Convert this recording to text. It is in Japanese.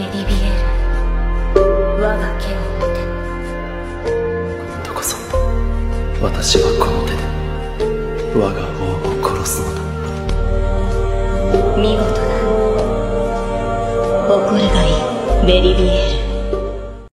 メディビエール我が剣を見て今度こそ私はこの手で。我が王を殺すのだ。見事だ。怒るがいい。ベリビエール。